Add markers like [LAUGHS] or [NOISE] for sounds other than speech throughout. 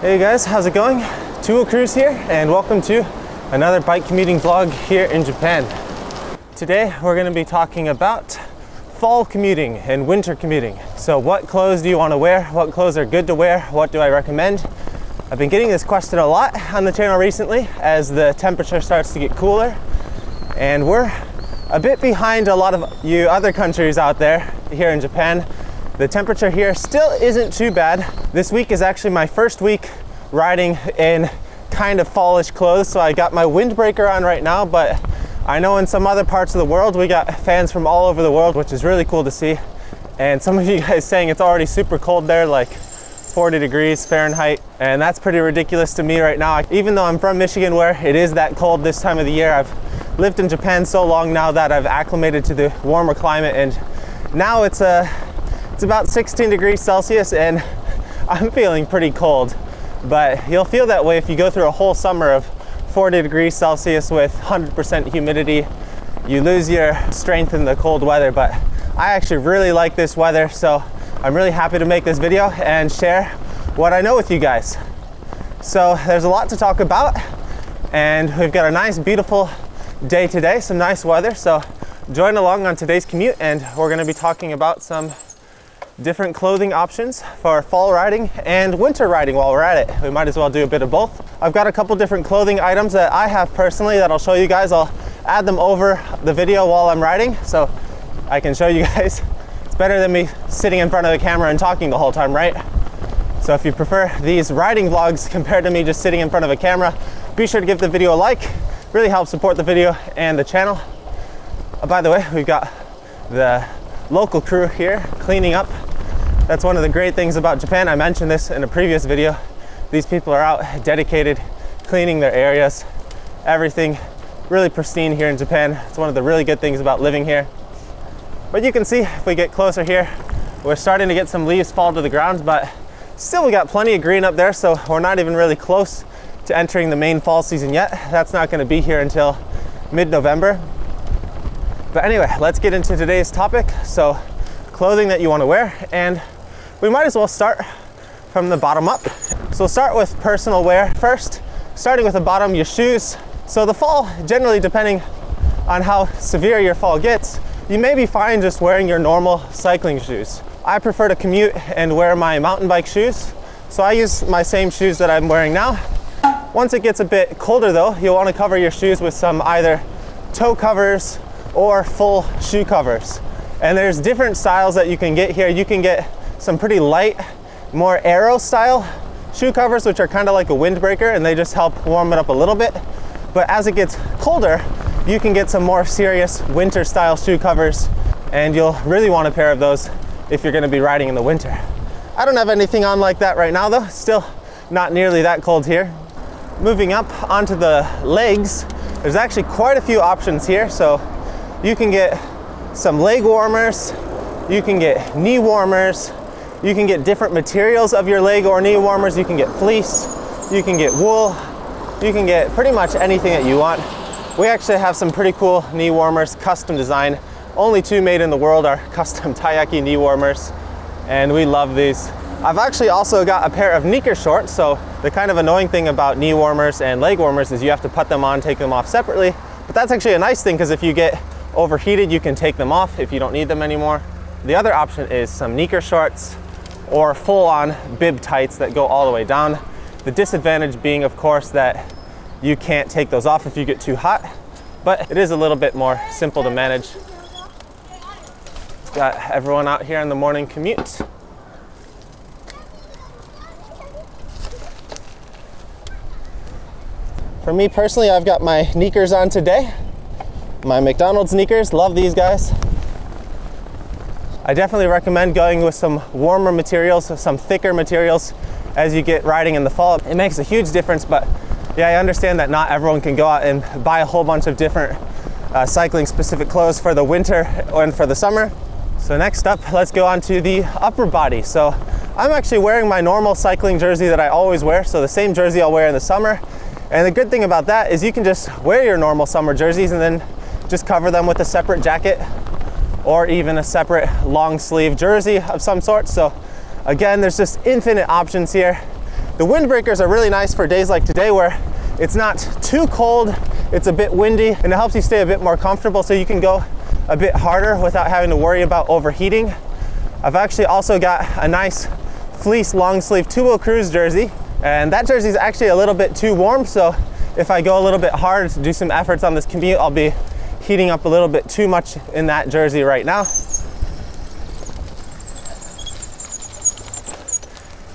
Hey guys, how's it going? Two Wheel Cruise here, and welcome to another bike commuting vlog here in Japan. Today we're going to be talking about fall commuting and winter commuting. So, what clothes do you want to wear? What clothes are good to wear? What do I recommend? I've been getting this question a lot on the channel recently as the temperature starts to get cooler, and we're a bit behind a lot of you other countries out there here in Japan. The temperature here still isn't too bad. This week is actually my first week riding in kind of fallish clothes, so I got my windbreaker on right now, but I know in some other parts of the world we got fans from all over the world, which is really cool to see. And some of you guys saying it's already super cold there, like 40 degrees Fahrenheit, and that's pretty ridiculous to me right now. Even though I'm from Michigan where it is that cold this time of the year, I've lived in Japan so long now that I've acclimated to the warmer climate and now it's a it's about 16 degrees Celsius and [LAUGHS] I'm feeling pretty cold but you'll feel that way if you go through a whole summer of 40 degrees Celsius with 100% humidity you lose your strength in the cold weather but I actually really like this weather so I'm really happy to make this video and share what I know with you guys so there's a lot to talk about and we've got a nice beautiful day today, some nice weather. So join along on today's commute and we're gonna be talking about some different clothing options for fall riding and winter riding while we're at it. We might as well do a bit of both. I've got a couple different clothing items that I have personally that I'll show you guys. I'll add them over the video while I'm riding so I can show you [LAUGHS] guys. It's better than me sitting in front of the camera and talking the whole time, right? So if you prefer these riding vlogs compared to me just sitting in front of a camera, be sure to give the video a like really helps support the video and the channel. Uh, by the way, we've got the local crew here cleaning up. That's one of the great things about Japan. I mentioned this in a previous video. These people are out dedicated, cleaning their areas. Everything really pristine here in Japan. It's one of the really good things about living here. But you can see if we get closer here, we're starting to get some leaves fall to the ground, but still we got plenty of green up there, so we're not even really close to entering the main fall season yet. That's not gonna be here until mid-November. But anyway, let's get into today's topic. So clothing that you wanna wear, and we might as well start from the bottom up. So we'll start with personal wear first, starting with the bottom, your shoes. So the fall, generally depending on how severe your fall gets, you may be fine just wearing your normal cycling shoes. I prefer to commute and wear my mountain bike shoes. So I use my same shoes that I'm wearing now. Once it gets a bit colder though, you'll want to cover your shoes with some either toe covers or full shoe covers. And there's different styles that you can get here. You can get some pretty light, more aero style shoe covers, which are kind of like a windbreaker and they just help warm it up a little bit. But as it gets colder, you can get some more serious winter style shoe covers and you'll really want a pair of those if you're gonna be riding in the winter. I don't have anything on like that right now though, still not nearly that cold here. Moving up onto the legs, there's actually quite a few options here. So you can get some leg warmers, you can get knee warmers, you can get different materials of your leg or knee warmers. You can get fleece, you can get wool, you can get pretty much anything that you want. We actually have some pretty cool knee warmers, custom design. Only two made in the world are [LAUGHS] custom Taiyaki knee warmers, and we love these. I've actually also got a pair of knicker shorts. So the kind of annoying thing about knee warmers and leg warmers is you have to put them on, take them off separately. But that's actually a nice thing because if you get overheated, you can take them off if you don't need them anymore. The other option is some knicker shorts or full on bib tights that go all the way down. The disadvantage being, of course, that you can't take those off if you get too hot, but it is a little bit more simple to manage. Got everyone out here on the morning commute. For me personally, I've got my sneakers on today. My McDonald's sneakers, love these guys. I definitely recommend going with some warmer materials, some thicker materials as you get riding in the fall. It makes a huge difference, but yeah, I understand that not everyone can go out and buy a whole bunch of different uh, cycling specific clothes for the winter and for the summer. So next up, let's go on to the upper body. So I'm actually wearing my normal cycling jersey that I always wear. So the same jersey I'll wear in the summer and the good thing about that is you can just wear your normal summer jerseys and then just cover them with a separate jacket or even a separate long sleeve jersey of some sort. So again, there's just infinite options here. The windbreakers are really nice for days like today where it's not too cold, it's a bit windy, and it helps you stay a bit more comfortable so you can go a bit harder without having to worry about overheating. I've actually also got a nice fleece long sleeve wheel cruise jersey, and that jersey is actually a little bit too warm, so if I go a little bit hard to do some efforts on this commute, I'll be heating up a little bit too much in that jersey right now.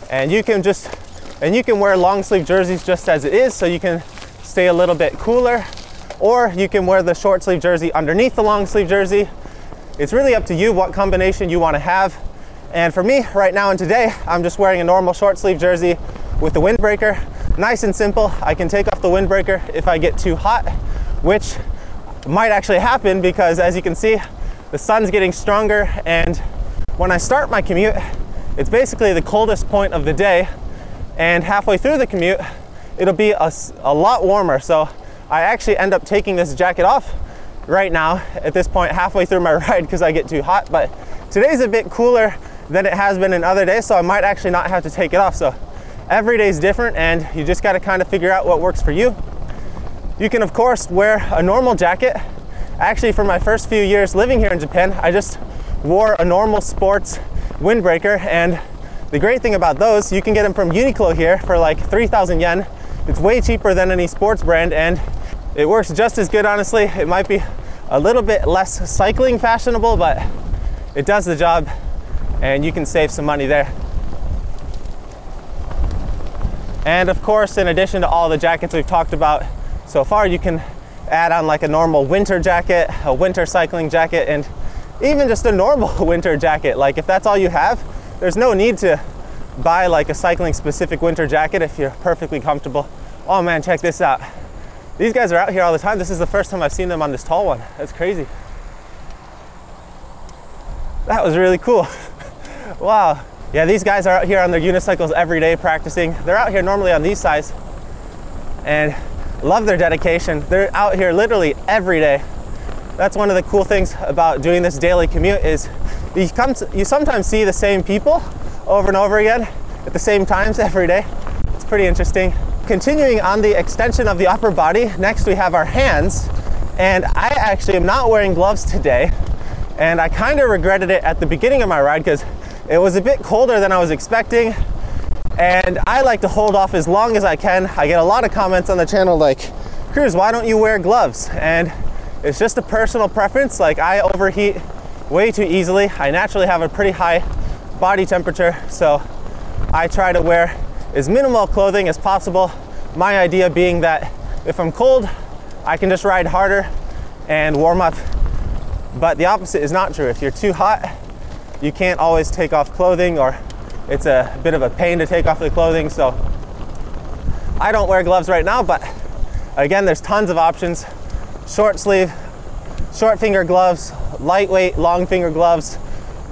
And you can just, and you can wear long sleeve jerseys just as it is, so you can stay a little bit cooler, or you can wear the short sleeve jersey underneath the long sleeve jersey. It's really up to you what combination you wanna have. And for me, right now and today, I'm just wearing a normal short sleeve jersey with the windbreaker. Nice and simple. I can take off the windbreaker if I get too hot, which might actually happen because as you can see, the sun's getting stronger and when I start my commute, it's basically the coldest point of the day and halfway through the commute, it'll be a, a lot warmer. So I actually end up taking this jacket off right now at this point halfway through my [LAUGHS] ride because I get too hot. But today's a bit cooler than it has been in other days, so I might actually not have to take it off. So every day is different and you just gotta kind of figure out what works for you. You can of course wear a normal jacket. Actually for my first few years living here in Japan, I just wore a normal sports windbreaker and the great thing about those, you can get them from Uniqlo here for like 3,000 yen. It's way cheaper than any sports brand and it works just as good honestly. It might be a little bit less cycling fashionable, but it does the job and you can save some money there. And of course, in addition to all the jackets we've talked about so far, you can add on like a normal winter jacket, a winter cycling jacket, and even just a normal [LAUGHS] winter jacket. Like if that's all you have, there's no need to buy like a cycling specific winter jacket if you're perfectly comfortable. Oh man, check this out. These guys are out here all the time. This is the first time I've seen them on this tall one. That's crazy. That was really cool. [LAUGHS] wow. Yeah, these guys are out here on their unicycles every day practicing. They're out here normally on these sides and love their dedication. They're out here literally every day. That's one of the cool things about doing this daily commute is you come to, you sometimes see the same people over and over again at the same times [LAUGHS] every day. It's pretty interesting. Continuing on the extension of the upper body, next we have our hands. And I actually am not wearing gloves today. And I kind of regretted it at the beginning of my ride because it was a bit colder than I was expecting. And I like to hold off as long as I can. I get a lot of comments on the channel like, Cruise, why don't you wear gloves? And it's just a personal preference. Like I overheat way too easily. I naturally have a pretty high body temperature. So I try to wear as minimal clothing as possible. My idea being that if I'm cold, I can just ride harder and warm up. But the opposite is not true. If you're too hot, you can't always take off clothing or it's a bit of a pain to take off the clothing. So I don't wear gloves right now, but again, there's tons of options. Short sleeve, short finger gloves, lightweight, long finger gloves,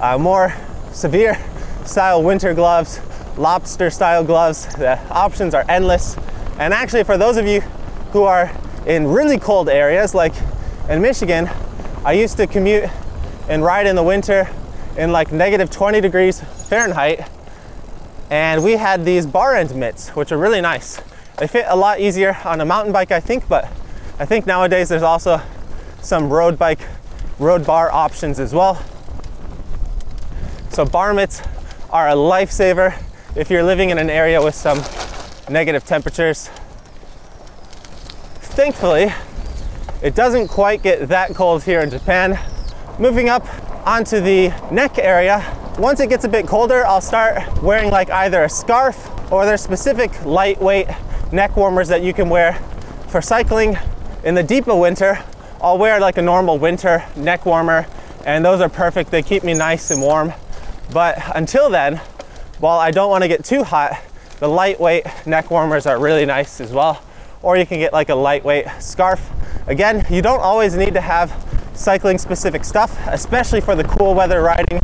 uh, more severe [LAUGHS] style winter gloves, lobster style gloves. The options are endless. And actually for those of you who are in really cold areas like in Michigan, I used to commute and ride in the winter in like negative 20 degrees Fahrenheit. And we had these bar end mitts, which are really nice. They fit a lot easier on a mountain bike, I think, but I think nowadays there's also some road bike, road bar options as well. So bar mitts are a lifesaver if you're living in an area with some negative temperatures. Thankfully, it doesn't quite get that cold here in Japan. Moving up onto the neck area, once it gets a bit colder, I'll start wearing like either a scarf or there's specific lightweight neck warmers that you can wear for cycling. In the deeper winter, I'll wear like a normal winter neck warmer and those are perfect. They keep me nice and warm. But until then, while I don't want to get too hot, the lightweight neck warmers are really nice as well. Or you can get like a lightweight scarf. Again, you don't always need to have cycling specific stuff, especially for the cool weather riding.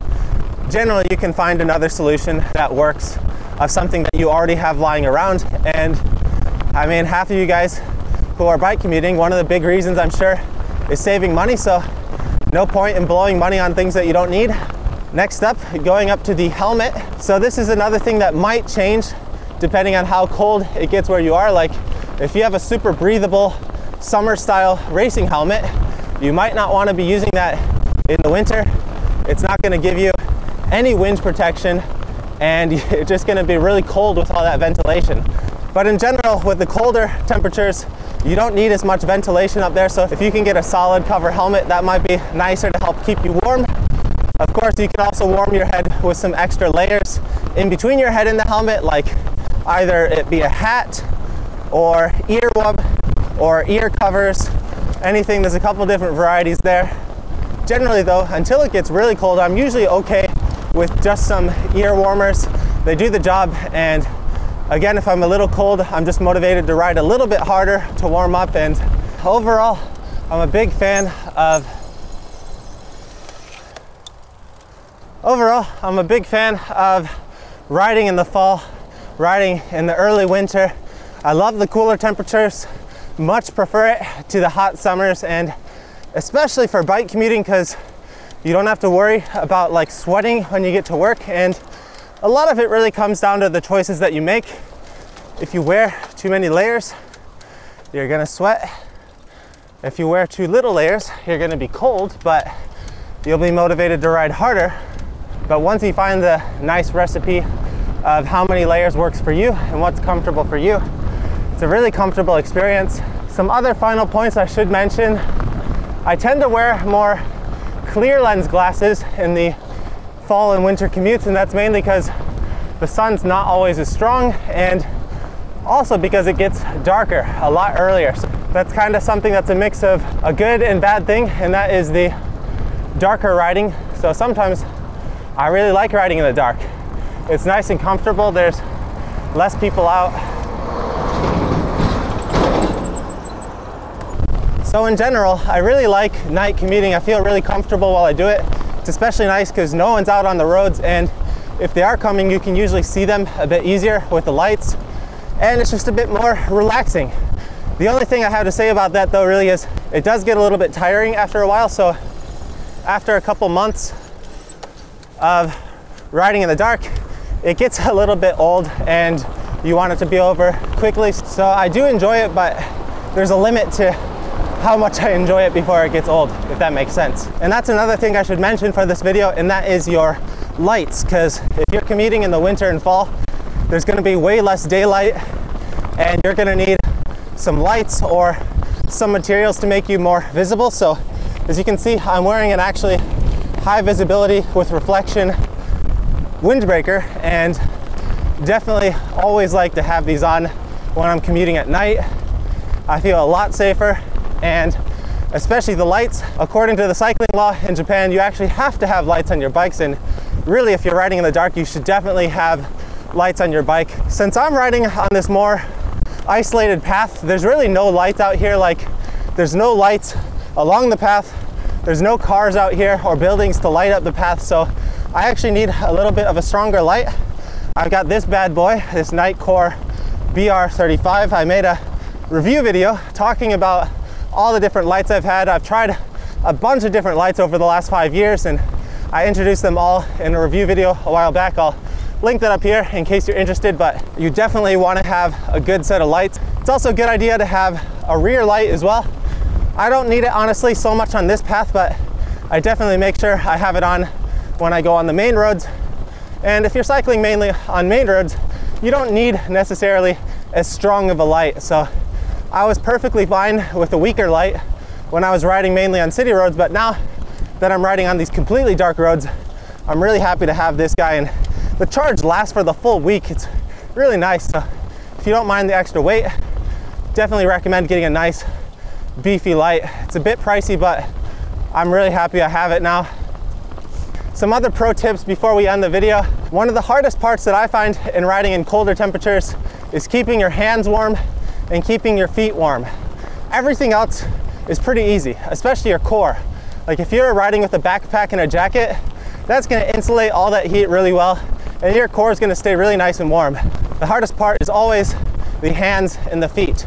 Generally, you can find another solution that works of something that you already have lying around. And I mean, half of you guys who are bike commuting, one of the big reasons I'm sure is saving money. So no point in blowing money on things that you don't need. Next up, going up to the helmet. So this is another thing that might change depending on how cold it gets where you are. Like if you have a super breathable summer style racing helmet, you might not want to be using that in the winter. It's not going to give you any wind protection and [LAUGHS] it's just going to be really cold with all that ventilation. But in general, with the colder temperatures, you don't need as much ventilation up there. So if you can get a solid cover helmet, that might be nicer to help keep you warm. Of course, you can also warm your head with some extra layers in between your head and the helmet, like either it be a hat or ear wub or ear covers, anything. There's a couple different varieties there. Generally though, until it gets really cold, I'm usually okay with just some ear warmers. They do the job and again, if I'm a little cold, I'm just motivated to ride a little bit harder to warm up and overall, I'm a big fan of overall, I'm a big fan of riding in the fall, riding in the early winter. I love the cooler temperatures, much prefer it to the hot summers and especially for bike commuting because you don't have to worry about like sweating when you get to work and a lot of it really comes down to the choices that you make. If you wear too many layers, you're gonna sweat. If you wear too little layers, you're gonna be cold, but you'll be motivated to ride harder. But once you find the nice recipe of how many layers works for you and what's comfortable for you, it's a really comfortable experience. Some other final points I should mention. I tend to wear more clear lens glasses in the fall and winter commutes, and that's mainly because the sun's not always as strong and also because it gets darker a lot earlier. So that's kind of something that's a mix of a good and bad thing, and that is the darker riding. So sometimes I really like riding in the dark. It's nice and comfortable. There's less people out. So in general, I really like night commuting. I feel really comfortable while I do it. It's especially nice because no one's out on the roads and if they are coming, you can usually see them a bit easier with the lights and it's just a bit more relaxing. The only thing I have to say about that though really is it does get a little bit tiring after a while. So after a couple months of riding in the dark, it gets [LAUGHS] a little bit old and you want it to be over quickly. So I do enjoy it, but there's a limit to how much I enjoy it before it gets old, if that makes sense. And that's another thing I should mention for this video, and that is your lights, because if you're commuting in the winter and fall, there's gonna be way less daylight, and you're gonna need some lights or some materials to make you more visible. So as you can see, I'm wearing an actually high visibility with reflection windbreaker, and definitely always like to have these on when I'm commuting at night. I feel a lot safer and especially the lights. According to the cycling law in Japan, you actually have to have lights on your bikes and really if you're riding in the dark, you should definitely have lights on your bike. Since I'm riding on this more isolated path, there's really no lights out here. Like there's no lights along the path. There's no cars out here or buildings to light up the path. So I actually need a little bit of a stronger light. I've got this bad boy, this Nitecore BR35. I made a review video talking about all the different lights I've had. I've tried a bunch of different lights over the last five years and I introduced them all in a review video a while back. I'll link that up here in case you're interested, but you definitely want to have a good set of lights. It's also a good idea to have a rear light as well. I don't need it honestly so much on this path, but I definitely make sure I have it on when I go on the main roads. And if you're cycling mainly on main roads, you don't need necessarily as strong of a light. So I was perfectly fine with a weaker light when I was riding mainly on city roads, but now that I'm riding on these completely dark roads, I'm really happy to have this guy and the charge lasts for the full week. It's really nice. So if you don't mind the extra weight, definitely recommend getting a nice beefy light. It's a bit pricey, but I'm really happy I have it now. Some other pro tips before we end the video. One of the hardest parts that I find in riding in colder temperatures is keeping your hands warm and keeping your feet warm. Everything else is pretty easy, especially your core. Like if you're riding with a backpack and a jacket, that's gonna insulate all that heat really well and your core is gonna stay really nice and warm. The hardest part is always the hands and the feet.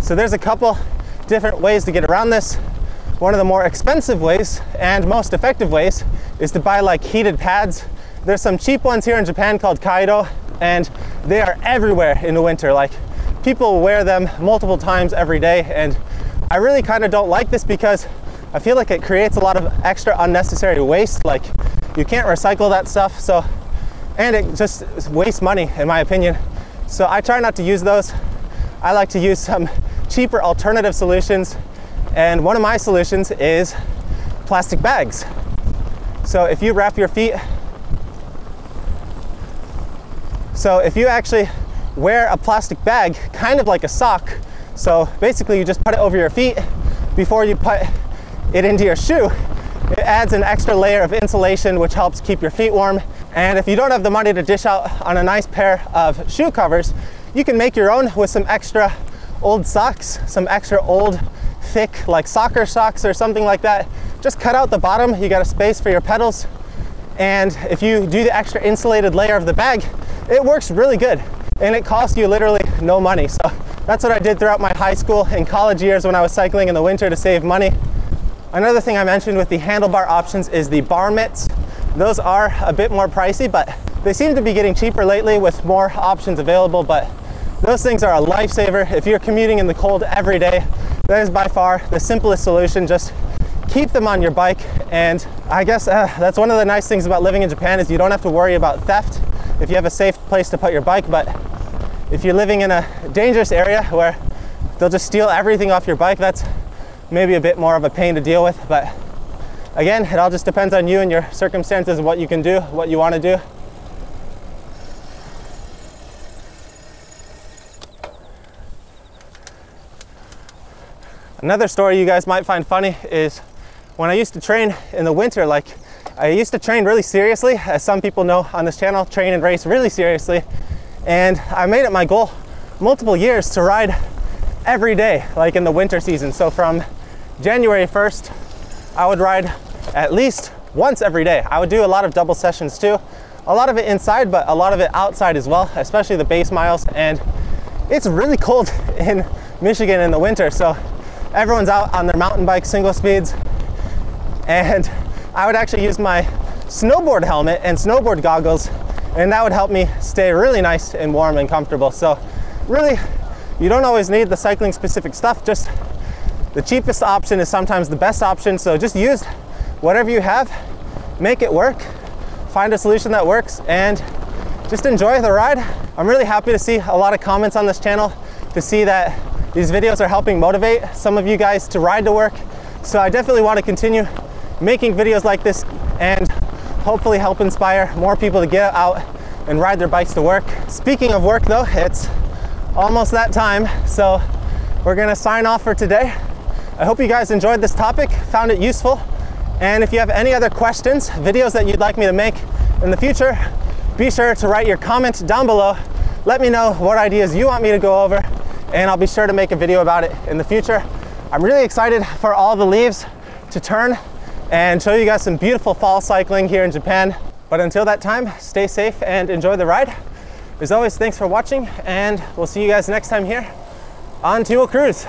So there's a couple different ways to get around this. One of the more expensive ways and most effective ways is to buy like heated pads. There's some cheap ones here in Japan called Kairo and they are everywhere in the winter. Like people wear them multiple times every day, and I really kind of don't like this because I feel like it creates a lot of extra unnecessary waste. Like you can't recycle that stuff, so and it just wastes money in my opinion. So I try not to use those. I like to use some cheaper alternative solutions, and one of my solutions is plastic bags. So if you wrap your feet, so if you actually wear a plastic bag, kind of like a sock, so basically you just put it over your feet before you put it into your shoe, it adds an extra layer of insulation which helps keep your feet warm. And if you don't have the money to dish out on a nice pair of shoe covers, you can make your own with some extra old socks, some extra old thick like soccer socks or something like that. Just cut out the bottom, you got a space for your pedals. And if you do the extra insulated layer of the bag, it works really good. And it costs you literally no money. So that's what I did throughout my high school and college years when I was cycling in the winter to save money. Another thing I mentioned with the handlebar options is the bar mitts. Those are a bit more pricey, but they seem to be getting cheaper lately with more options available, but those things are a lifesaver. If you're commuting in the cold every day, that is by far the simplest solution. Just keep them on your bike. And I guess uh, that's one of the nice things about living in Japan is you don't have to worry about theft if you have a safe place to put your bike. But if you're living in a dangerous area where they'll just steal everything off your bike, that's maybe a bit more of a pain to deal with. But again, it all just depends on you and your circumstances, and what you can do, what you want to do. Another story you guys might find funny is when I used to train in the winter, like I used to train really seriously, as some people know on this channel, train and race really seriously. And I made it my goal multiple years to ride every day, like in the winter season. So from January 1st, I would ride at least once every day. I would do a lot of double sessions too. A lot of it inside, but a lot of it outside as well, especially the base miles. And it's really cold [LAUGHS] in Michigan in the winter. So everyone's out on their mountain bike single speeds. And I would actually use my snowboard helmet and snowboard goggles, and that would help me stay really nice and warm and comfortable. So really, you don't always need the cycling specific stuff, just the cheapest option is sometimes the best option. So just use whatever you have, make it work, find a solution that works, and just enjoy the ride. I'm really happy to see a lot of comments on this channel, to see that these videos are helping motivate some of you guys to ride to work. So I definitely want to continue making videos like this and hopefully help inspire more people to get out and ride their bikes to work. Speaking of work though, it's almost that time. So we're gonna sign off for today. I hope you guys enjoyed this topic, found it useful. And if you have any other questions, videos that you'd like me to make in the future, be sure to write your comment down below. Let me know what ideas you want me to go over and I'll be sure to make a video about it in the future. I'm really excited for all the leaves to turn and show you guys some beautiful fall cycling here in Japan. But until that time, stay safe and enjoy the ride. As always, thanks for watching and we'll see you guys next time here on Two Wheel Cruise.